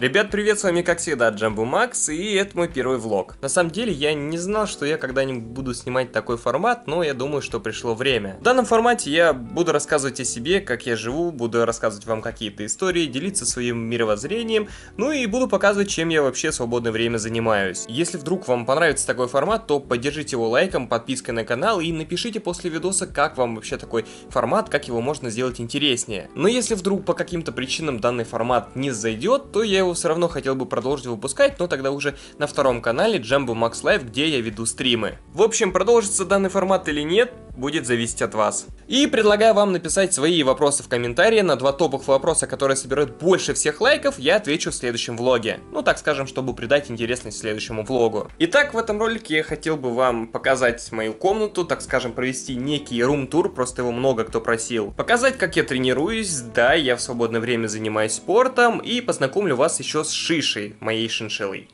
Ребят, привет, с вами как всегда Джамбу Макс, и это мой первый влог. На самом деле, я не знал, что я когда-нибудь буду снимать такой формат, но я думаю, что пришло время. В данном формате я буду рассказывать о себе, как я живу, буду рассказывать вам какие-то истории, делиться своим мировоззрением, ну и буду показывать, чем я вообще в свободное время занимаюсь. Если вдруг вам понравится такой формат, то поддержите его лайком, подпиской на канал и напишите после видоса, как вам вообще такой формат, как его можно сделать интереснее. Но если вдруг по каким-то причинам данный формат не зайдет, то я его все равно хотел бы продолжить выпускать, но тогда уже на втором канале Jumbo Max Live, где я веду стримы. В общем, продолжится данный формат или нет, будет зависеть от вас. И предлагаю вам написать свои вопросы в комментарии на два топовых вопроса, которые собирают больше всех лайков, я отвечу в следующем влоге. Ну, так скажем, чтобы придать интересность следующему влогу. Итак, в этом ролике я хотел бы вам показать мою комнату, так скажем, провести некий рум-тур, просто его много кто просил. Показать, как я тренируюсь, да, я в свободное время занимаюсь спортом, и познакомлю вас еще с Шишей, моей шиншиллой.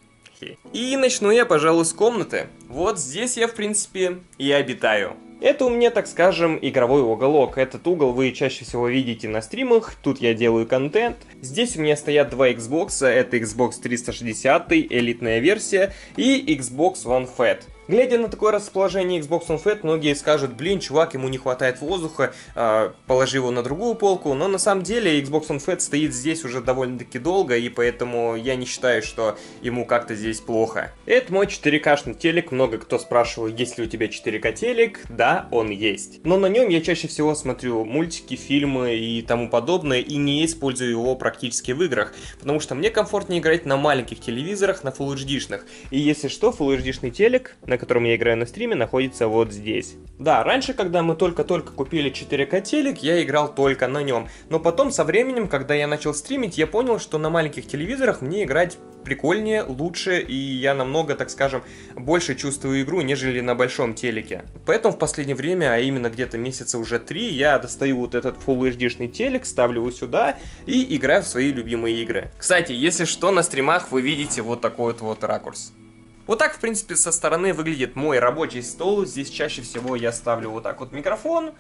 И начну я, пожалуй, с комнаты. Вот здесь я, в принципе, и обитаю. Это у меня, так скажем, игровой уголок. Этот угол вы чаще всего видите на стримах, тут я делаю контент. Здесь у меня стоят два Xbox, это Xbox 360, элитная версия, и Xbox One Fat. Глядя на такое расположение Xbox One Fat, многие скажут, блин, чувак, ему не хватает воздуха, э, положи его на другую полку, но на самом деле Xbox One Fat стоит здесь уже довольно-таки долго, и поэтому я не считаю, что ему как-то здесь плохо. Это мой 4К-шный телек, много кто спрашивал, есть ли у тебя 4К телек, да, он есть. Но на нем я чаще всего смотрю мультики, фильмы и тому подобное, и не использую его практически в играх, потому что мне комфортнее играть на маленьких телевизорах, на Full HD-шных. И если что, Full HD-шный телек, на на котором я играю на стриме, находится вот здесь. Да, раньше, когда мы только-только купили 4К телек, я играл только на нем. Но потом, со временем, когда я начал стримить, я понял, что на маленьких телевизорах мне играть прикольнее, лучше, и я намного, так скажем, больше чувствую игру, нежели на большом телеке. Поэтому в последнее время, а именно где-то месяца уже три, я достаю вот этот Full HD-шный телек, ставлю его сюда и играю в свои любимые игры. Кстати, если что, на стримах вы видите вот такой вот, вот ракурс. Вот так, в принципе, со стороны выглядит мой рабочий стол. Здесь чаще всего я ставлю вот так вот микрофон,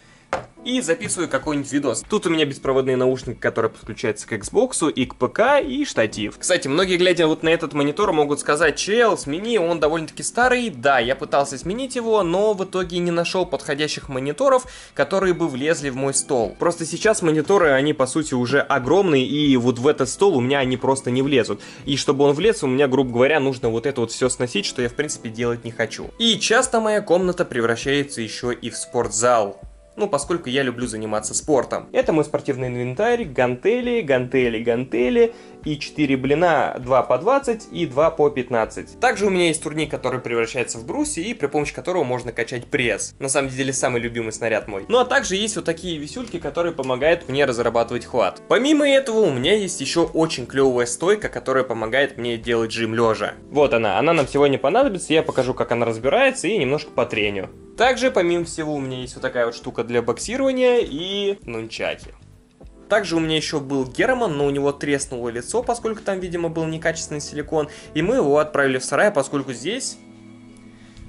и записываю какой-нибудь видос. Тут у меня беспроводные наушники, которые подключаются к Xbox и к ПК, и штатив. Кстати, многие, глядя вот на этот монитор, могут сказать, чел, смени, он довольно-таки старый. Да, я пытался сменить его, но в итоге не нашел подходящих мониторов, которые бы влезли в мой стол. Просто сейчас мониторы, они по сути уже огромные, и вот в этот стол у меня они просто не влезут. И чтобы он влез, у меня, грубо говоря, нужно вот это вот все сносить, что я в принципе делать не хочу. И часто моя комната превращается еще и в спортзал ну, поскольку я люблю заниматься спортом. Это мой спортивный инвентарь, гантели, гантели, гантели и 4 блина 2 по 20 и 2 по 15. Также у меня есть турник, который превращается в брусья и при помощи которого можно качать пресс. На самом деле самый любимый снаряд мой. Ну а также есть вот такие висюльки, которые помогают мне разрабатывать хват. Помимо этого у меня есть еще очень клевая стойка, которая помогает мне делать жим лежа. Вот она, она нам сегодня понадобится, я покажу как она разбирается и немножко потреню. Также, помимо всего, у меня есть вот такая вот штука для боксирования и нунчаки. Также у меня еще был Герман, но у него треснуло лицо, поскольку там, видимо, был некачественный силикон. И мы его отправили в сарай, поскольку здесь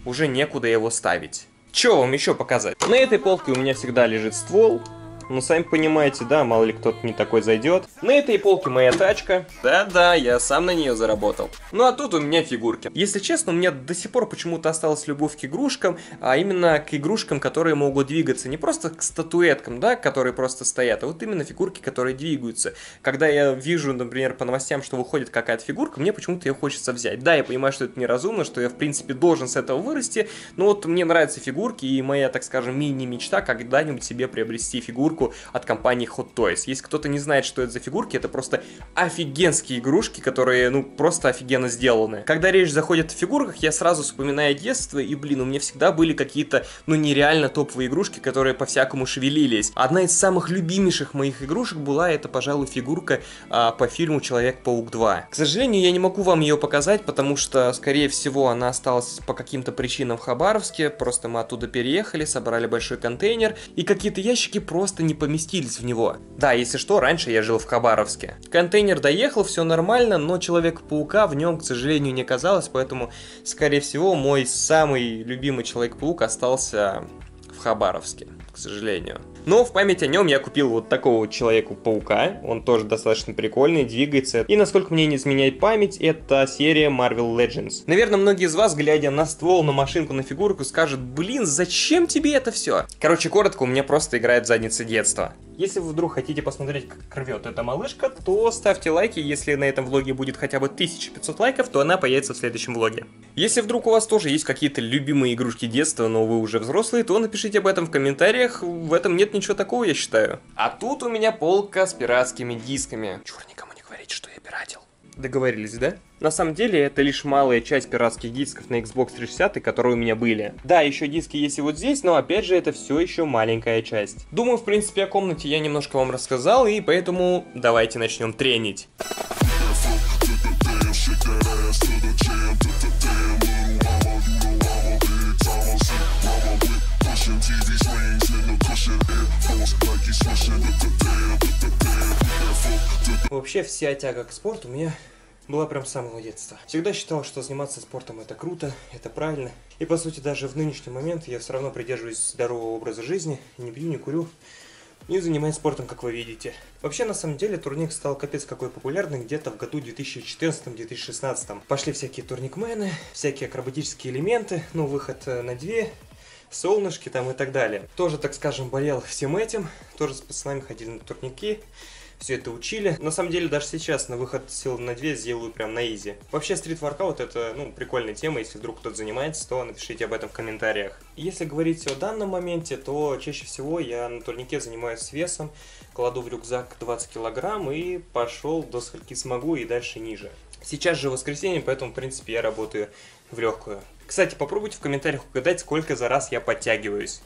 уже некуда его ставить. Что вам еще показать? На этой полке у меня всегда лежит ствол. Ну, сами понимаете, да, мало ли кто-то не такой зайдет. На этой полке моя тачка. Да-да, я сам на нее заработал. Ну, а тут у меня фигурки. Если честно, у меня до сих пор почему-то осталась любовь к игрушкам, а именно к игрушкам, которые могут двигаться. Не просто к статуэткам, да, которые просто стоят, а вот именно фигурки, которые двигаются. Когда я вижу, например, по новостям, что выходит какая-то фигурка, мне почему-то ее хочется взять. Да, я понимаю, что это неразумно, что я, в принципе, должен с этого вырасти, но вот мне нравятся фигурки, и моя, так скажем, мини-мечта когда-нибудь себе приобрести фигурку фигурку от компании Hot Toys. Если кто-то не знает, что это за фигурки, это просто офигенские игрушки, которые, ну, просто офигенно сделаны. Когда речь заходит о фигурках, я сразу вспоминаю детство, и, блин, у меня всегда были какие-то, ну, нереально топовые игрушки, которые по-всякому шевелились. Одна из самых любимейших моих игрушек была, это, пожалуй, фигурка а, по фильму Человек-паук 2. К сожалению, я не могу вам ее показать, потому что, скорее всего, она осталась по каким-то причинам в Хабаровске, просто мы оттуда переехали, собрали большой контейнер, и какие-то ящики просто не поместились в него. Да, если что, раньше я жил в Хабаровске. Контейнер доехал, все нормально, но Человек-паука в нем, к сожалению, не оказалось, поэтому, скорее всего, мой самый любимый Человек-паук остался в Хабаровске. К сожалению. Но в память о нем я купил вот такого Человеку-паука. Он тоже достаточно прикольный, двигается. И насколько мне не изменяет память, это серия Marvel Legends. Наверное, многие из вас, глядя на ствол, на машинку, на фигурку, скажут, блин, зачем тебе это все? Короче, коротко, у меня просто играет в заднице детства. Если вы вдруг хотите посмотреть, как рвет эта малышка, то ставьте лайки. Если на этом влоге будет хотя бы 1500 лайков, то она появится в следующем влоге. Если вдруг у вас тоже есть какие-то любимые игрушки детства, но вы уже взрослые, то напишите об этом в комментариях. В этом нет ничего такого, я считаю. А тут у меня полка с пиратскими дисками. Чур, никому не говорите, что я пиратил. Договорились, да? На самом деле, это лишь малая часть пиратских дисков на Xbox 360, которые у меня были. Да, еще диски есть и вот здесь, но опять же, это все еще маленькая часть. Думаю, в принципе, о комнате я немножко вам рассказал, и поэтому давайте начнем тренить. Вообще вся тяга к спорту у меня была прям с самого детства. Всегда считал, что заниматься спортом это круто, это правильно. И по сути даже в нынешний момент я все равно придерживаюсь здорового образа жизни, не пью, не курю, не занимаюсь спортом, как вы видите. Вообще, на самом деле, турник стал капец какой популярный где-то в году 2014-2016. Пошли всякие турникмены, всякие акробатические элементы, ну, выход э, на две, солнышки там и так далее. Тоже, так скажем, болел всем этим, тоже с пацанами ходили на турники, все это учили. На самом деле, даже сейчас на выход сил на 2 сделаю прям на изи. Вообще, стрит воркаут это, ну, прикольная тема. Если вдруг кто-то занимается, то напишите об этом в комментариях. Если говорить о данном моменте, то чаще всего я на турнике занимаюсь с весом, кладу в рюкзак 20 килограмм и пошел до скольки смогу и дальше ниже. Сейчас же воскресенье, поэтому, в принципе, я работаю в легкую. Кстати, попробуйте в комментариях угадать, сколько за раз я подтягиваюсь.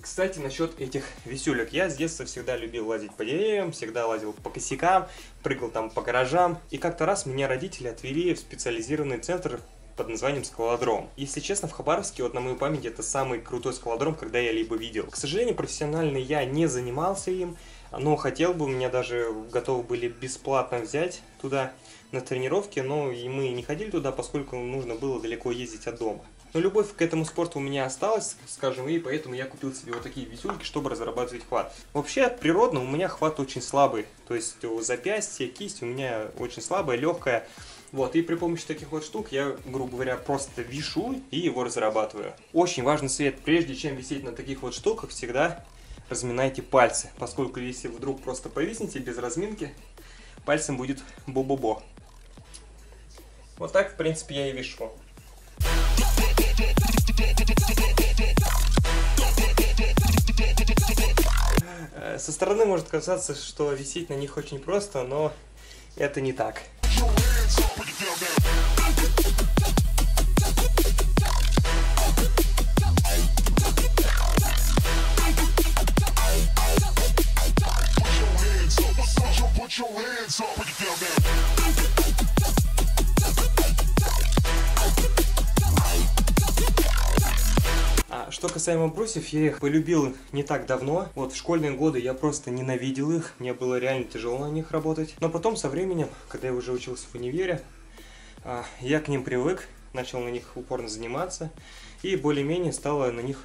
Кстати, насчет этих висюлек. Я с детства всегда любил лазить по деревьям, всегда лазил по косякам, прыгал там по гаражам. И как-то раз меня родители отвели в специализированный центр под названием скалодром. Если честно, в Хабаровске, вот на мою память, это самый крутой скалодром, когда я либо видел. К сожалению, профессионально я не занимался им, но хотел бы, меня даже готовы были бесплатно взять туда на тренировки, но и мы не ходили туда, поскольку нужно было далеко ездить от дома. Но любовь к этому спорту у меня осталась, скажем, и поэтому я купил себе вот такие висюльки, чтобы разрабатывать хват. Вообще, природно у меня хват очень слабый, то есть запястье, кисть у меня очень слабая, легкая. Вот, и при помощи таких вот штук я, грубо говоря, просто вишу и его разрабатываю. Очень важный совет, прежде чем висеть на таких вот штуках, всегда разминайте пальцы, поскольку если вдруг просто повиснете без разминки, пальцем будет бо-бо-бо. Вот так, в принципе, я и вешу. Э, со стороны может казаться, что висеть на них очень просто, но это не так. А что касаемо брусьев, я их полюбил не так давно. Вот в школьные годы я просто ненавидел их, мне было реально тяжело на них работать. Но потом со временем, когда я уже учился в универе, а, я к ним привык, начал на них упорно заниматься и более-менее стало на них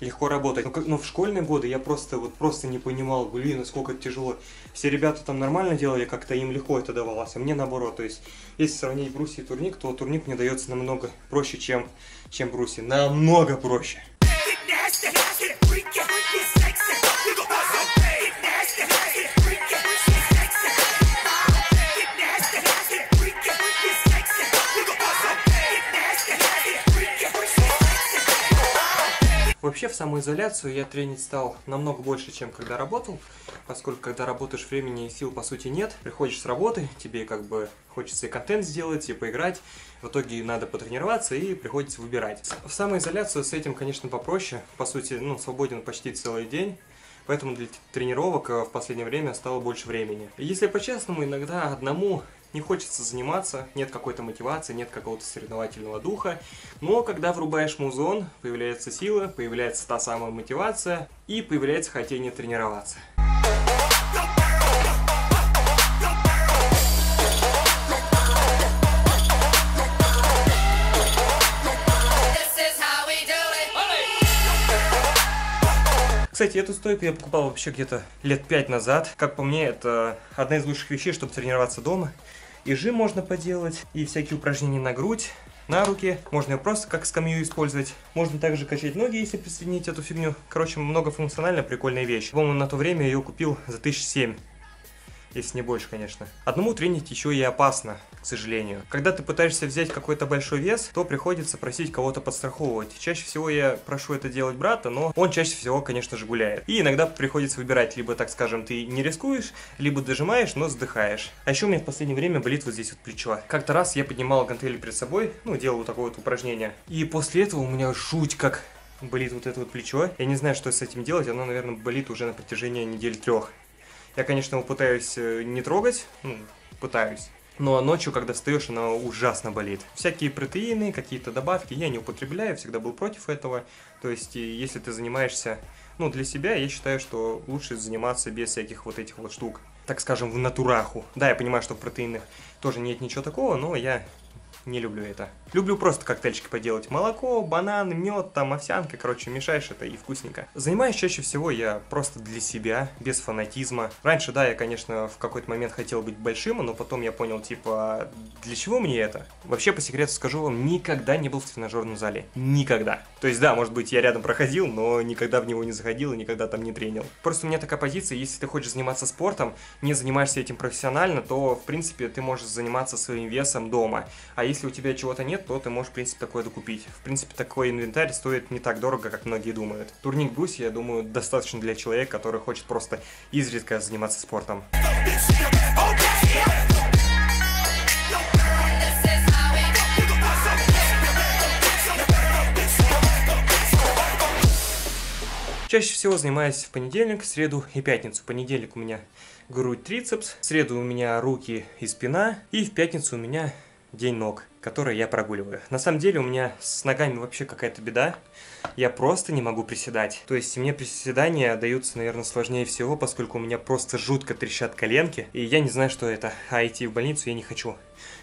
легко работать. Но, но в школьные годы я просто вот просто не понимал, блин, насколько это тяжело. Все ребята там нормально делали, как-то им легко это давалось, а мне наоборот. То есть, если сравнить брусья и турник, то турник мне дается намного проще, чем, чем брусья. Намного проще. Вообще в самоизоляцию я тренить стал намного больше, чем когда работал, поскольку когда работаешь, времени и сил по сути нет. Приходишь с работы, тебе как бы хочется и контент сделать, и поиграть. В итоге надо потренироваться и приходится выбирать. В самоизоляцию с этим, конечно, попроще. По сути, ну, свободен почти целый день. Поэтому для тренировок э, в последнее время стало больше времени. Если по-честному, иногда одному не хочется заниматься, нет какой-то мотивации, нет какого-то соревновательного духа. Но когда врубаешь музон, появляется сила, появляется та самая мотивация и появляется хотение тренироваться. Кстати, эту стойку я покупал вообще где-то лет пять назад. Как по мне, это одна из лучших вещей, чтобы тренироваться дома. И жим можно поделать, и всякие упражнения на грудь, на руки. Можно ее просто как скамью использовать. Можно также качать ноги, если присоединить эту фигню. Короче, многофункциональная, прикольная вещь. По-моему, на то время я ее купил за 1007 если не больше, конечно. Одному тренить еще и опасно, к сожалению. Когда ты пытаешься взять какой-то большой вес, то приходится просить кого-то подстраховывать. Чаще всего я прошу это делать брата, но он чаще всего, конечно же, гуляет. И иногда приходится выбирать, либо, так скажем, ты не рискуешь, либо дожимаешь, но вздыхаешь. А еще у меня в последнее время болит вот здесь вот плечо. Как-то раз я поднимал гантели перед собой, ну, делал вот такое вот упражнение. И после этого у меня жуть как болит вот это вот плечо. Я не знаю, что с этим делать, оно, наверное, болит уже на протяжении недель трех. Я, конечно, его пытаюсь э, не трогать, ну, пытаюсь. Но ночью, когда встаешь, она ужасно болит. Всякие протеины, какие-то добавки я не употребляю, всегда был против этого. То есть, если ты занимаешься, ну, для себя, я считаю, что лучше заниматься без всяких вот этих вот штук. Так скажем, в натураху. Да, я понимаю, что в протеинах тоже нет ничего такого, но я не люблю это. Люблю просто коктейльчики поделать. Молоко, банан, мед, там овсянка, короче, мешаешь это и вкусненько. Занимаюсь чаще всего я просто для себя, без фанатизма. Раньше, да, я, конечно, в какой-то момент хотел быть большим, но потом я понял, типа, для чего мне это? Вообще, по секрету скажу вам, никогда не был в тренажерном зале. Никогда. То есть, да, может быть, я рядом проходил, но никогда в него не заходил и никогда там не тренил. Просто у меня такая позиция, если ты хочешь заниматься спортом, не занимаешься этим профессионально, то, в принципе, ты можешь заниматься своим весом дома. А если у тебя чего-то нет, то ты можешь, в принципе, такое докупить. В принципе, такой инвентарь стоит не так дорого, как многие думают. Турник Бруси, я думаю, достаточно для человека, который хочет просто изредка заниматься спортом. Чаще всего занимаюсь в понедельник, среду и пятницу. Понедельник у меня грудь, трицепс, среду у меня руки и спина, и в пятницу у меня день ног, которые я прогуливаю. На самом деле у меня с ногами вообще какая-то беда. Я просто не могу приседать. То есть мне приседания даются, наверное, сложнее всего, поскольку у меня просто жутко трещат коленки. И я не знаю, что это. А идти в больницу я не хочу.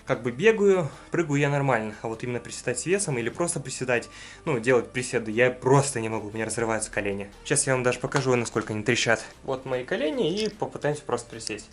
Как бы бегаю, прыгаю я нормально. А вот именно приседать с весом или просто приседать, ну, делать приседы, я просто не могу. У меня разрываются колени. Сейчас я вам даже покажу, насколько они трещат. Вот мои колени и попытаемся просто присесть.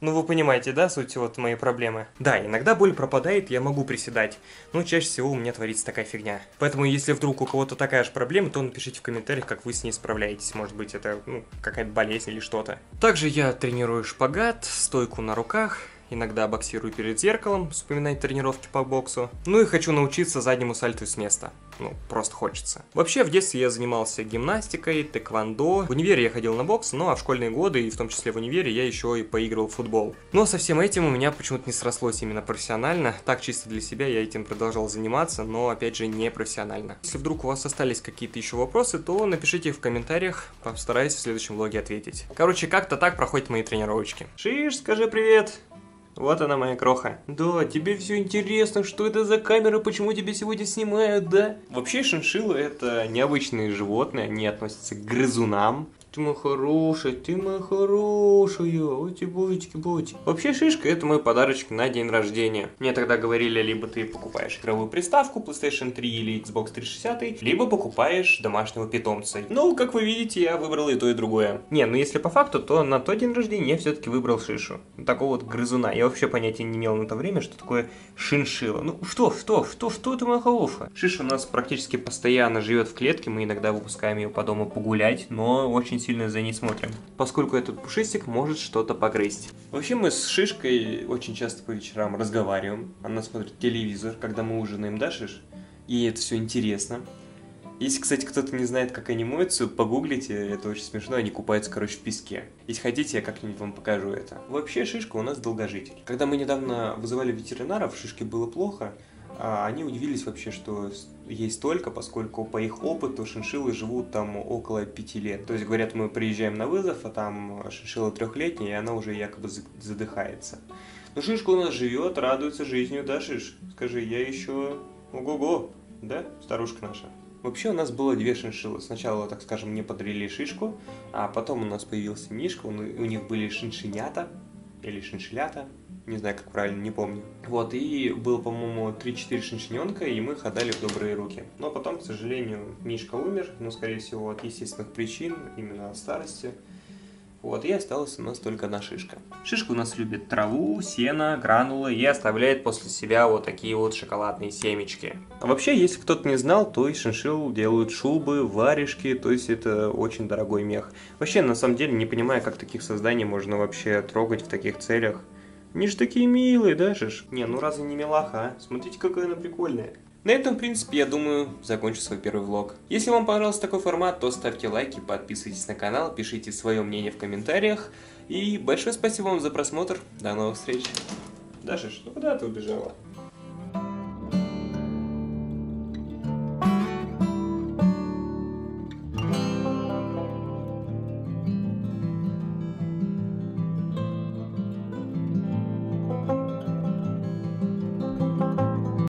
Ну, вы понимаете, да, суть вот моей проблемы? Да, иногда боль пропадает, я могу приседать, но чаще всего у меня творится такая фигня. Поэтому, если вдруг у кого-то такая же проблема, то напишите в комментариях, как вы с ней справляетесь. Может быть, это, ну, какая-то болезнь или что-то. Также я тренирую шпагат, стойку на руках, иногда боксирую перед зеркалом, вспоминать тренировки по боксу. Ну и хочу научиться заднему сальту с места. Ну, просто хочется. Вообще, в детстве я занимался гимнастикой, тэквондо. В универе я ходил на бокс, ну а в школьные годы, и в том числе в универе, я еще и поигрывал в футбол. Но со всем этим у меня почему-то не срослось именно профессионально. Так, чисто для себя я этим продолжал заниматься, но, опять же, не профессионально. Если вдруг у вас остались какие-то еще вопросы, то напишите в комментариях, постараюсь в следующем влоге ответить. Короче, как-то так проходят мои тренировочки. Шиш, скажи привет! Вот она моя кроха. Да, тебе все интересно, что это за камера, почему тебя сегодня снимают, да? Вообще шиншиллы это необычные животные, они относятся к грызунам. Ты моя хорошая, ты моя хорошая, оти ботики боти. Вообще шишка это мой подарочек на день рождения. Мне тогда говорили, либо ты покупаешь игровую приставку PlayStation 3 или Xbox 360, либо покупаешь домашнего питомца. Ну, как вы видите, я выбрал и то, и другое. Не, ну если по факту, то на тот день рождения я все-таки выбрал шишу. Такого вот грызуна. Я вообще понятия не имел на то время, что такое шиншилла. Ну, что, что, что, что это моя хорошая? Шиша у нас практически постоянно живет в клетке, мы иногда выпускаем ее по дому погулять, но очень очень сильно за ней смотрим, поскольку этот пушистик может что-то погрызть. Вообще мы с Шишкой очень часто по вечерам разговариваем, она смотрит телевизор, когда мы ужинаем, да, Шиш? И это все интересно. Если, кстати, кто-то не знает, как они моются, погуглите, это очень смешно, они купаются, короче, в песке. Если хотите, я как-нибудь вам покажу это. Вообще, Шишка у нас долгожитель. Когда мы недавно вызывали ветеринаров, Шишке было плохо, они удивились вообще, что есть столько, поскольку по их опыту шиншиллы живут там около пяти лет. То есть, говорят, мы приезжаем на вызов, а там шиншилла трехлетняя, и она уже якобы задыхается. Но Шишка у нас живет, радуется жизнью, да, Шиш? Скажи, я еще... Ого-го, да, старушка наша? Вообще у нас было две шиншиллы. Сначала, так скажем, мне подарили шишку, а потом у нас появился Мишка, у них были шиншинята, или шиншилята, не знаю, как правильно, не помню. Вот, и было, по-моему, 3-4 шиншиненка, и мы их отдали в добрые руки. Но потом, к сожалению, Мишка умер, но, скорее всего, от естественных причин, именно от старости. Вот, и осталась у нас только одна шишка. Шишка у нас любит траву, сено, гранулы и оставляет после себя вот такие вот шоколадные семечки. А вообще, если кто-то не знал, то из шиншилл делают шубы, варежки, то есть это очень дорогой мех. Вообще, на самом деле, не понимаю, как таких созданий можно вообще трогать в таких целях. Они же такие милые, да, Жиш? Не, ну разве не милаха, а? Смотрите, какая она прикольная. На этом, в принципе, я думаю, закончу свой первый влог. Если вам понравился такой формат, то ставьте лайки, подписывайтесь на канал, пишите свое мнение в комментариях. И большое спасибо вам за просмотр. До новых встреч. Даша, что куда ты убежала?